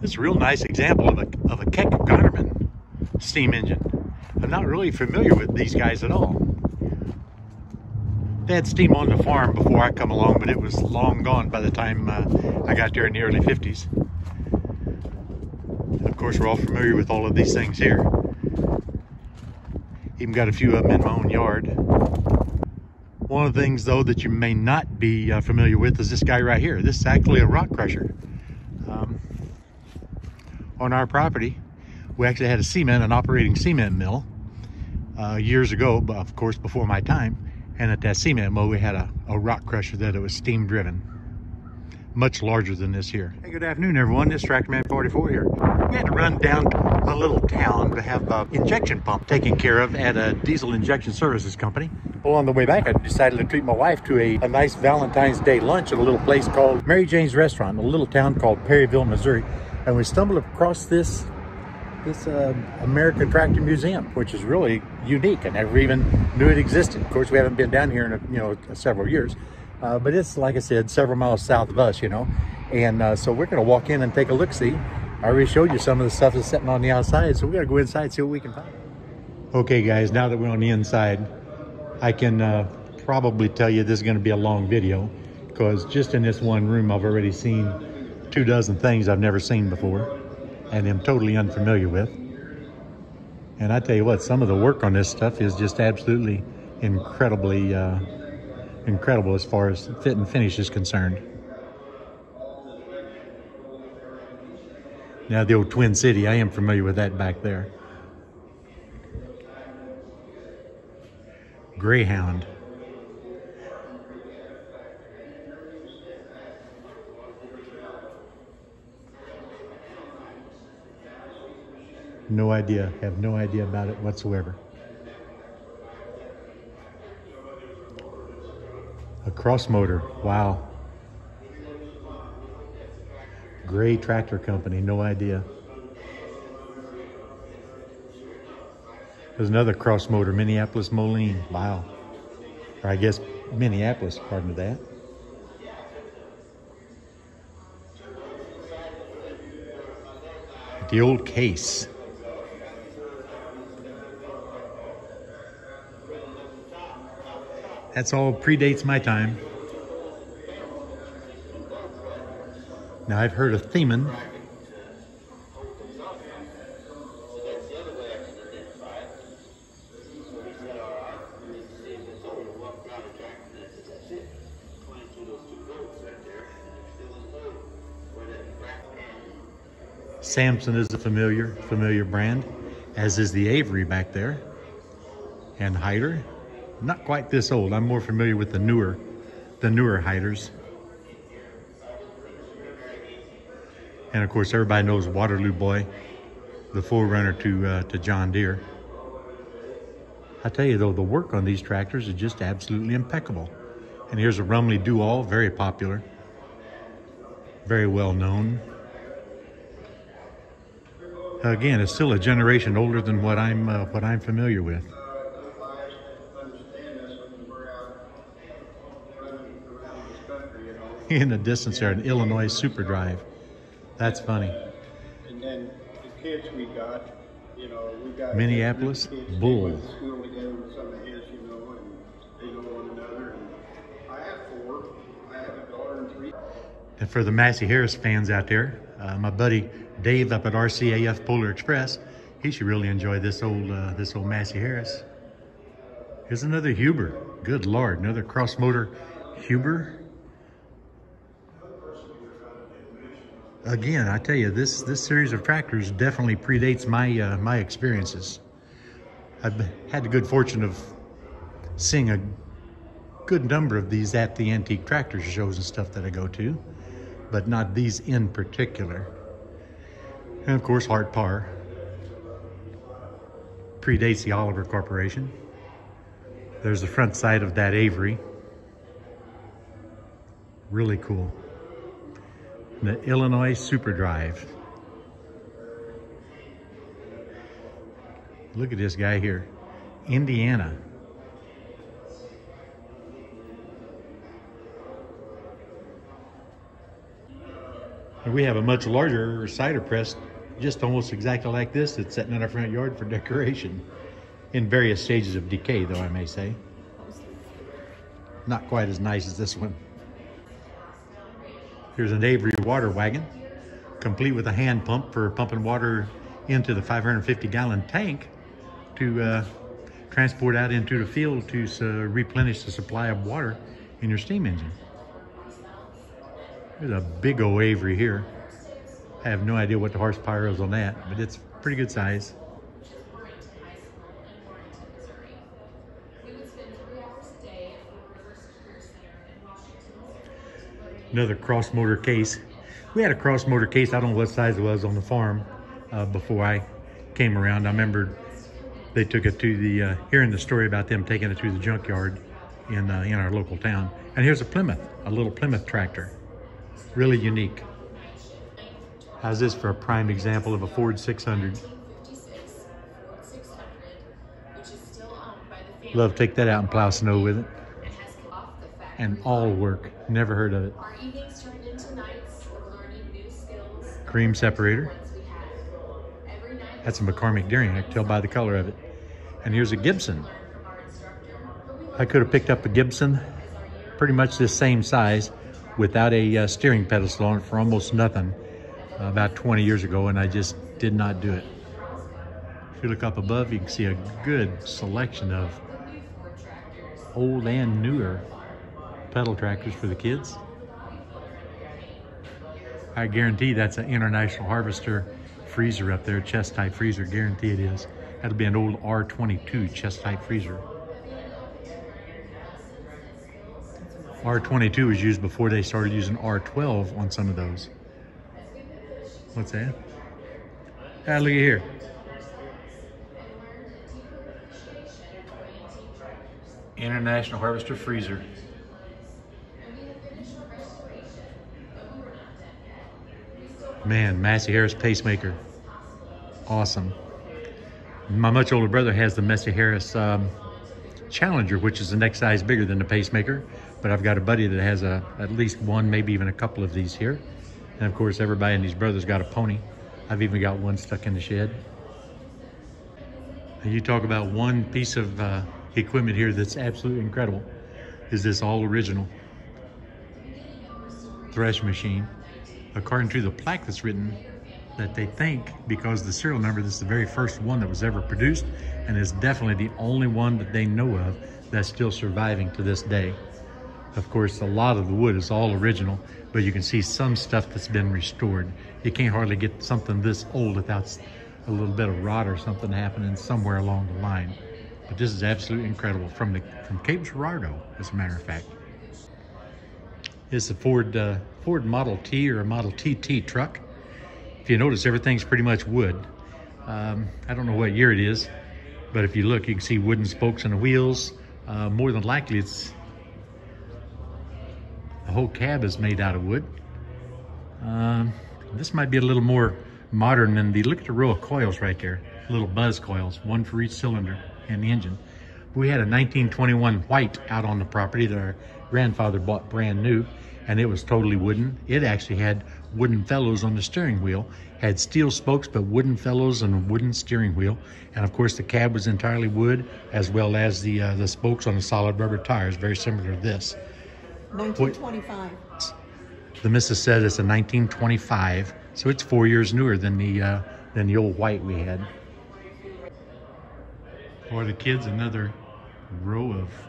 This is a real nice example of a, of a Keck Gonnerman steam engine. I'm not really familiar with these guys at all. They had steam on the farm before I come along, but it was long gone by the time uh, I got there in the early 50s. Of course, we're all familiar with all of these things here. Even got a few of them in my own yard. One of the things, though, that you may not be uh, familiar with is this guy right here. This is actually a rock crusher. On our property, we actually had a cement, an operating cement mill uh, years ago, but of course before my time. And at that cement mill, we had a, a rock crusher that it was steam driven. Much larger than this here. Hey, good afternoon, everyone. This is Tractorman 44 here. We had to run down a little town to have an injection pump taken care of at a diesel injection services company. Well, on the way back, I decided to treat my wife to a, a nice Valentine's Day lunch at a little place called Mary Jane's Restaurant, in a little town called Perryville, Missouri. And we stumbled across this this uh, American Tractor Museum, which is really unique. I never even knew it existed. Of course, we haven't been down here in a, you know several years, uh, but it's like I said, several miles south of us, you know. And uh, so we're going to walk in and take a look. See, I already showed you some of the stuff that's sitting on the outside, so we got to go inside and see what we can find. Okay, guys, now that we're on the inside, I can uh, probably tell you this is going to be a long video because just in this one room, I've already seen two dozen things I've never seen before and am totally unfamiliar with. And I tell you what, some of the work on this stuff is just absolutely incredibly uh, incredible as far as fit and finish is concerned. Now the old Twin City, I am familiar with that back there. Greyhound. No idea. Have no idea about it whatsoever. A cross motor. Wow. Gray Tractor Company. No idea. There's another cross motor, Minneapolis Moline. Wow. Or I guess Minneapolis, pardon that. The old case. That's all predates my time. Now I've heard of Theman. Samson is a familiar, familiar brand, as is the Avery back there. And Heider, not quite this old. I'm more familiar with the newer, the newer Heiders. And of course, everybody knows Waterloo Boy, the forerunner to uh, to John Deere. I tell you though, the work on these tractors is just absolutely impeccable. And here's a Rumely Do-All, very popular, very well known. Again, it's still a generation older than what I'm uh, what I'm familiar with. In the distance there, an Illinois Super Drive. That's funny. And then the kids we got, you know, we got Minneapolis Bull. school together with some of his, you know, and they know one another. And I have four. I have a daughter and three. And for the Massey Harris fans out there, uh, my buddy Dave up at RCAF Polar Express, he should really enjoy this old uh, this old Massey Harris. Here's another Huber. Good Lord, another cross motor Huber. Again, I tell you, this this series of tractors definitely predates my uh, my experiences. I've had the good fortune of seeing a good number of these at the antique tractor shows and stuff that I go to, but not these in particular. And of course, Hart Parr predates the Oliver Corporation. There's the front side of that Avery. Really cool. The Illinois Super Drive. Look at this guy here. Indiana. And we have a much larger cider press, just almost exactly like this, that's sitting in our front yard for decoration. In various stages of decay, though, I may say. Not quite as nice as this one. Here's an Avery water wagon, complete with a hand pump for pumping water into the 550 gallon tank to uh, transport out into the field to uh, replenish the supply of water in your steam engine. There's a big old Avery here. I have no idea what the horsepower is on that, but it's pretty good size. Another cross motor case. We had a cross motor case, I don't know what size it was on the farm uh, before I came around. I remember they took it to the, uh, hearing the story about them taking it to the junkyard in, uh, in our local town. And here's a Plymouth, a little Plymouth tractor. Really unique. How's this for a prime example of a Ford 600? Love take that out and plow snow with it. And all work. Never heard of it. Our evenings turned into nights of learning new skills. Cream separator. Ones we had. Every night That's a McCormick Deering. I can tell by the color of it. And here's a Gibson. our instructor, but we I could have picked up a Gibson, pretty much this same size, without a uh, steering pedestal on it for almost nothing uh, about 20 years ago, and I just did not do it. If you look up above, you can see a good selection of old and newer pedal tractors for the kids. I guarantee that's an International Harvester freezer up there, chest type freezer, guarantee it is. That'll be an old R22 chest type freezer. R22 was used before they started using R12 on some of those. What's that? Ah, look at here. International Harvester Freezer. Man, Massey Harris pacemaker. Awesome. My much older brother has the Massey Harris um, Challenger, which is the next size bigger than the pacemaker. But I've got a buddy that has a at least one, maybe even a couple of these here. And of course, everybody in these brothers got a pony. I've even got one stuck in the shed. And you talk about one piece of uh, equipment here that's absolutely incredible. Is this all original thresh machine? According to the plaque that's written, that they think because the serial number, this is the very first one that was ever produced, and is definitely the only one that they know of that's still surviving to this day. Of course, a lot of the wood is all original, but you can see some stuff that's been restored. You can't hardly get something this old without a little bit of rot or something happening somewhere along the line. But this is absolutely incredible from the from Cape Girardeau, as a matter of fact. It's a Ford uh, Ford Model T or a Model TT truck. If you notice, everything's pretty much wood. Um, I don't know what year it is, but if you look, you can see wooden spokes on the wheels. Uh, more than likely, it's the whole cab is made out of wood. Um, this might be a little more modern than the, look at the row of coils right there. Little buzz coils, one for each cylinder in the engine. We had a 1921 white out on the property that our grandfather bought brand new, and it was totally wooden. It actually had wooden felloes on the steering wheel, had steel spokes, but wooden felloes and a wooden steering wheel. And of course, the cab was entirely wood, as well as the uh, the spokes on the solid rubber tires, very similar to this. 1925. The missus said it's a 1925, so it's four years newer than the uh, than the old white we had. For the kids, another row of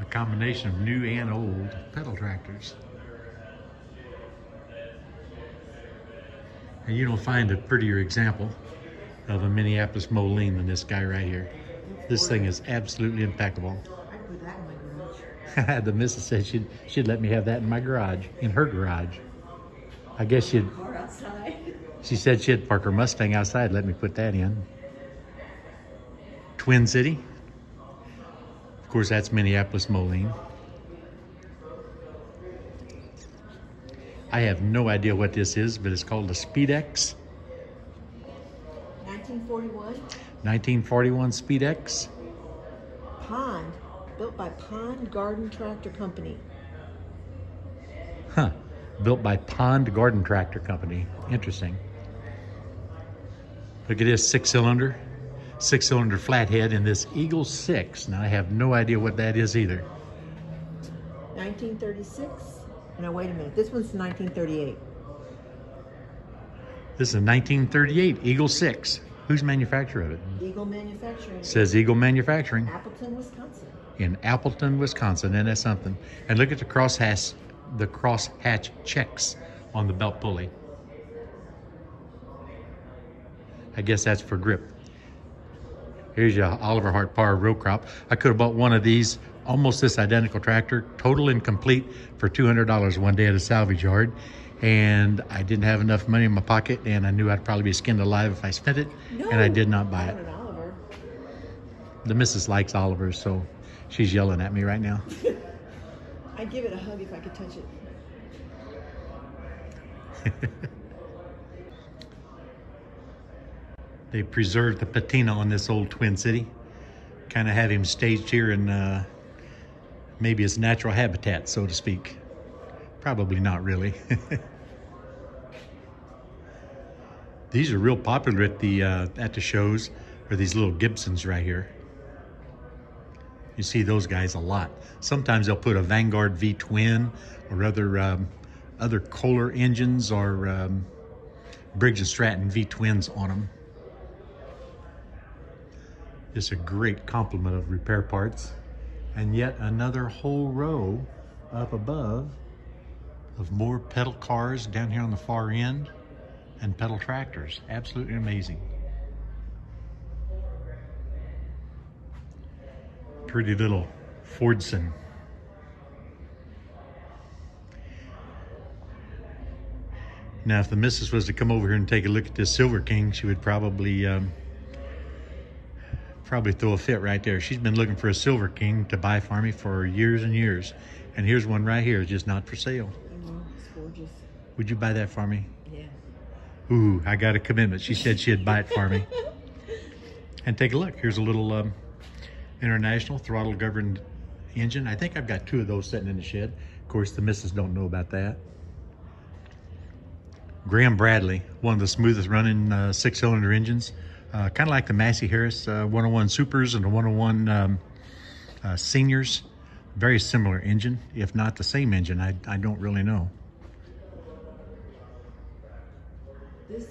a combination of new and old pedal tractors. And you don't find a prettier example of a Minneapolis Moline than this guy right here. This thing is absolutely impeccable. The missus said she'd she'd let me have that in my garage, in her garage. I guess she'd. She said she'd park her Mustang outside, let me put that in. Twin City. Of course, that's Minneapolis Moline. I have no idea what this is, but it's called a Speedex. 1941. 1941 Speedex. Pond. Built by Pond Garden Tractor Company. Huh. built by Pond Garden Tractor Company. Interesting. Look at this six cylinder, six cylinder flathead in this Eagle 6. Now I have no idea what that is either. 1936. No, wait a minute. This one's 1938. This is a 1938 Eagle 6. Who's manufacturer of it? Eagle Manufacturing. says Eagle Manufacturing Appleton, Wisconsin. in Appleton, Wisconsin. And that's something. And look at the cross crosshatch, the crosshatch checks on the belt pulley. I guess that's for grip. Here's your Oliver Hart Parr row crop. I could have bought one of these, almost this identical tractor, total and complete for $200 one day at a salvage yard. And I didn't have enough money in my pocket, and I knew I'd probably be skinned alive if I spent it, no, and I did not buy it. Not an Oliver. The missus likes Oliver's, so she's yelling at me right now. I'd give it a hug if I could touch it. They preserved the patina on this old Twin City. Kind of have him staged here in uh, maybe his natural habitat, so to speak. Probably not really. These are real popular at the uh, at the shows. Are these little Gibsons right here? You see those guys a lot. Sometimes they'll put a Vanguard V twin or other um, other Kohler engines or um, Briggs and Stratton V twins on them. Just a great complement of repair parts. And yet another whole row up above of more pedal cars down here on the far end and pedal tractors. Absolutely amazing. Pretty little Fordson. Now, if the missus was to come over here and take a look at this Silver King, she would probably um, probably throw a fit right there. She's been looking for a Silver King to buy for me for years and years. And here's one right here, just not for sale. Know, it's gorgeous. Would you buy that for me? Yeah. Ooh, I got a commitment. She said she'd buy it for me. And take a look. Here's a little um, international throttle governed engine. I think I've got two of those sitting in the shed. Of course, the missus don't know about that. Graham Bradley, one of the smoothest running uh, six cylinder engines. Uh, kind of like the Massey Harris uh, 101 Supers and the 101 um, uh, Seniors. Very similar engine, if not the same engine. I, I don't really know. This,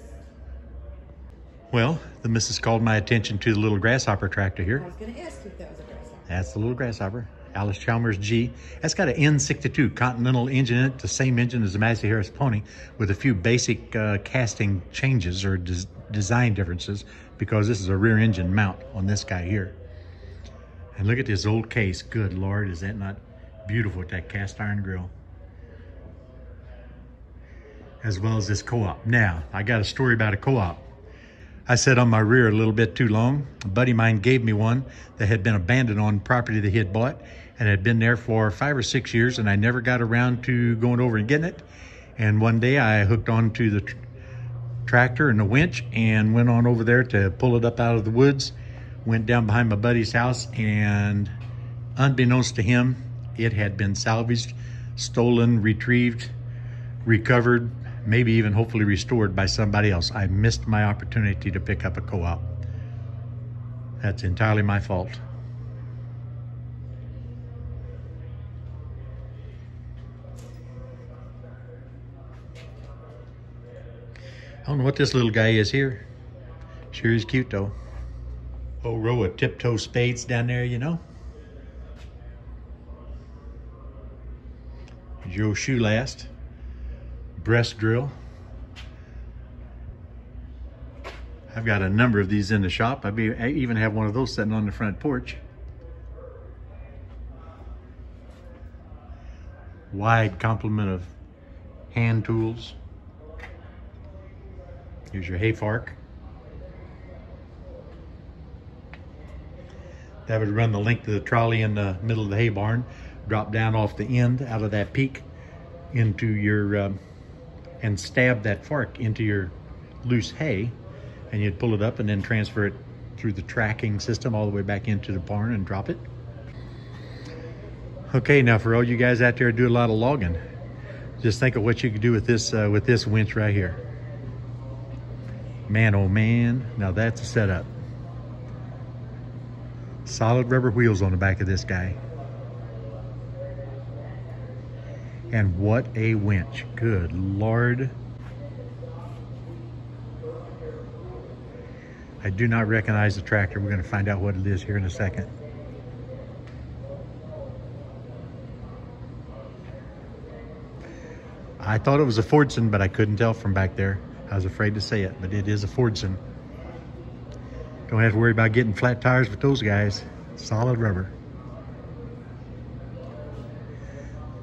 Well, the missus called my attention to the little grasshopper tractor I here. was going to ask you if that was a grasshopper. That's the little grasshopper. Allis Chalmers G. That's got an N62 Continental engine in it, the same engine as the Massey Harris Pony, with a few basic uh, casting changes or des design differences because this is a rear engine mount on this guy here. And look at this old case. Good Lord, is that not beautiful with that cast iron grill? As well as this co-op. Now, I got a story about a co-op. I sat on my rear a little bit too long. A buddy of mine gave me one that had been abandoned on property that he had bought and had been there for five or six years and I never got around to going over and getting it. And one day I hooked onto the tr tractor and the winch and went on over there to pull it up out of the woods. Went down behind my buddy's house and unbeknownst to him, it had been salvaged, stolen, retrieved, recovered, maybe even hopefully restored by somebody else. I missed my opportunity to pick up a co-op. That's entirely my fault. I don't know what this little guy is here. Sure is cute though. Whole row of tiptoe spades down there, you know. Joe shoe last breast drill. I've got a number of these in the shop. I, be, I even have one of those sitting on the front porch. Wide complement of hand tools. Here's your hay fork. That would run the length of the trolley in the middle of the hay barn, drop down off the end out of that peak into your um, and stab that fork into your loose hay and you'd pull it up and then transfer it through the tracking system all the way back into the barn and drop it. Okay, now for all you guys out there do a lot of logging, Just think of what you could do with this uh, with this winch right here. Man, oh man, now that's a setup. Solid rubber wheels on the back of this guy. And what a winch. Good Lord. I do not recognize the tractor. We're going to find out what it is here in a second. I thought it was a Fordson, but I couldn't tell from back there. I was afraid to say it, but it is a Fordson. Don't have to worry about getting flat tires with those guys. Solid rubber.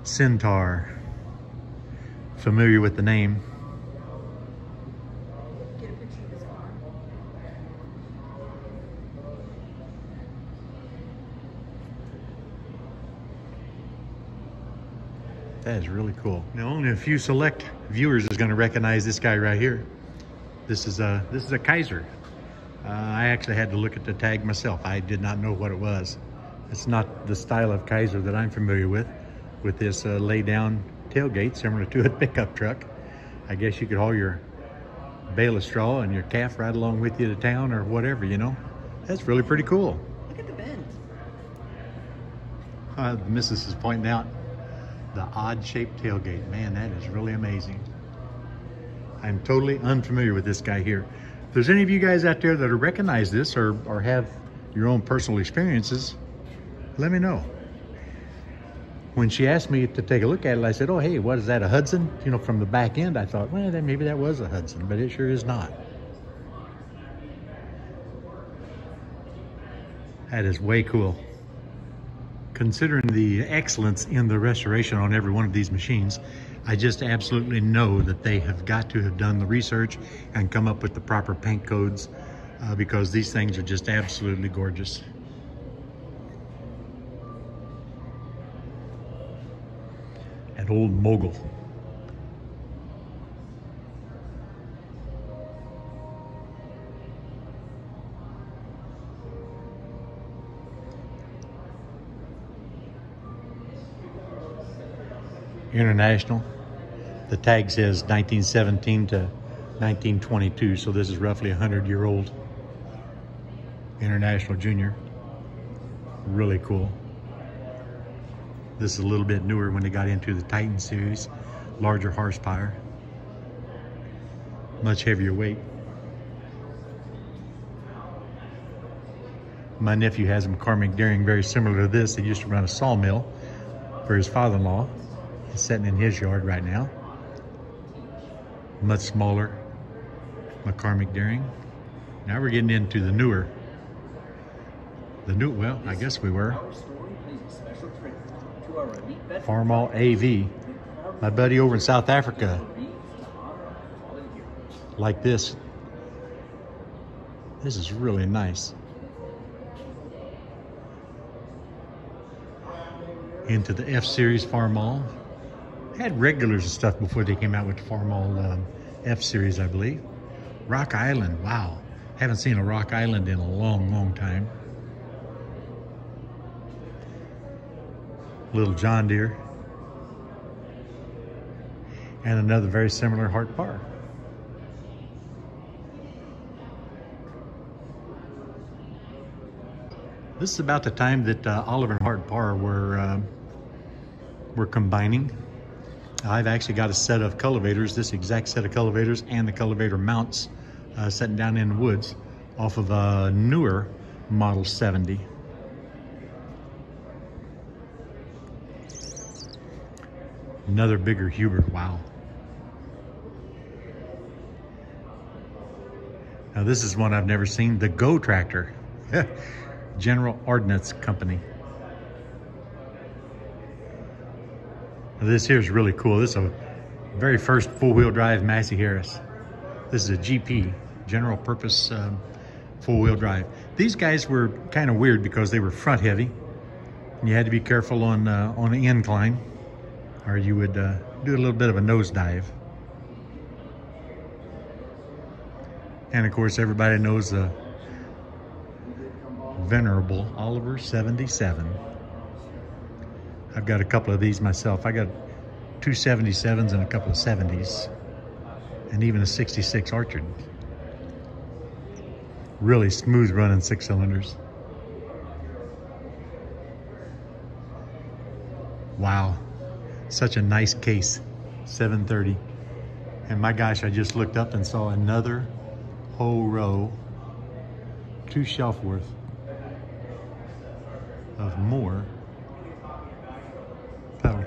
Centaur. Familiar with the name. Get a picture of this car. That is really cool. Now, only a few select viewers is going to recognize this guy right here. This is a this is a Kaiser. Uh, I actually had to look at the tag myself. I did not know what it was. It's not the style of Kaiser that I'm familiar with, with this uh, lay down tailgate similar to a pickup truck. I guess you could haul your bale of straw and your calf right along with you to town or whatever, you know. That's really pretty cool. Look at the bend. Uh, the missus is pointing out the odd shaped tailgate. Man, that is really amazing. I'm totally unfamiliar with this guy here. If there's any of you guys out there that recognize this or, or have your own personal experiences, let me know. When she asked me to take a look at it, I said, oh, hey, what is that, a Hudson? You know, from the back end, I thought, well, then maybe that was a Hudson, but it sure is not. That is way cool considering the excellence in the restoration on every one of these machines, I just absolutely know that they have got to have done the research and come up with the proper paint codes uh, because these things are just absolutely gorgeous. An old mogul. International. The tag says 1917 to 1922, so this is roughly a 100 year old International Junior. Really cool. This is a little bit newer when they got into the Titan series, larger horsepower, much heavier weight. My nephew has a McCormick Deering very similar to this. He used to run a sawmill for his father-in-law. He's sitting in his yard right now. Much smaller McCormick Deering. Now we're getting into the newer. The new, well, I guess we were. Farmall AV. My buddy over in South Africa. Like this. This is really nice. Into the F Series Farmall had regulars and stuff before they came out with the Farmall um, F Series, I believe. Rock Island, wow. Haven't seen a Rock Island in a long, long time. Little John Deere. And another very similar Hart Parr. This is about the time that uh, Oliver and Hart Parr were, uh, were combining I've actually got a set of cultivators, this exact set of cultivators and the cultivator mounts uh, sitting down in the woods off of a newer Model 70. Another bigger Huber, wow. Now this is one I've never seen, the Go Tractor, General Ordnance Company. This here is really cool. This is a very first four-wheel drive Massey Harris. This is a GP, general purpose um, four-wheel drive. These guys were kind of weird because they were front heavy. And you had to be careful on uh, on the incline or you would uh, do a little bit of a nosedive. And of course, everybody knows the venerable Oliver 77. I've got a couple of these myself. I got two 77s and a couple of 70s, and even a 66 Orchard. Really smooth running six cylinders. Wow, such a nice case, 730. And my gosh, I just looked up and saw another whole row, two shelf worth of more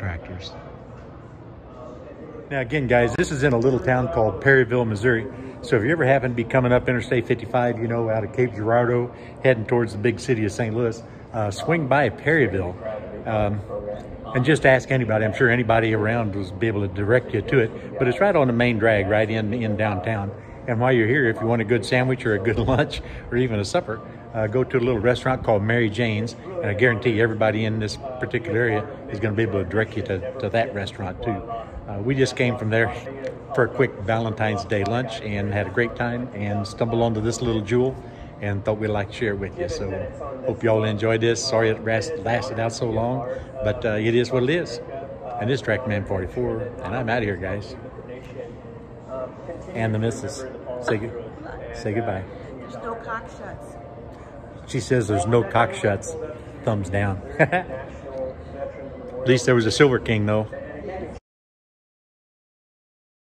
pedal tractors. Now again, guys, this is in a little town called Perryville, Missouri. So if you ever happen to be coming up Interstate 55, you know, out of Cape Girardeau, heading towards the big city of St. Louis, uh, swing by Perryville. Um, and just ask anybody. I'm sure anybody around will be able to direct you to it. But it's right on the main drag, right in in downtown. And while you're here, if you want a good sandwich or a good lunch or even a supper, uh, go to a little restaurant called Mary Jane's. And I guarantee everybody in this particular area is going to be able to direct you to, to that restaurant too. Uh, we just came from there for a quick Valentine's Day lunch and had a great time and stumbled onto this little jewel and thought we'd like to share it with you. So hope you all enjoyed this. Sorry it lasted out so long, but uh, it is what it is. And this Tractorman 44, and I'm out of here, guys. And the missus. Say, good, say goodbye. There's no cock shuts. She says there's no Cockshutts. Thumbs down. At least there was a Silver King, though.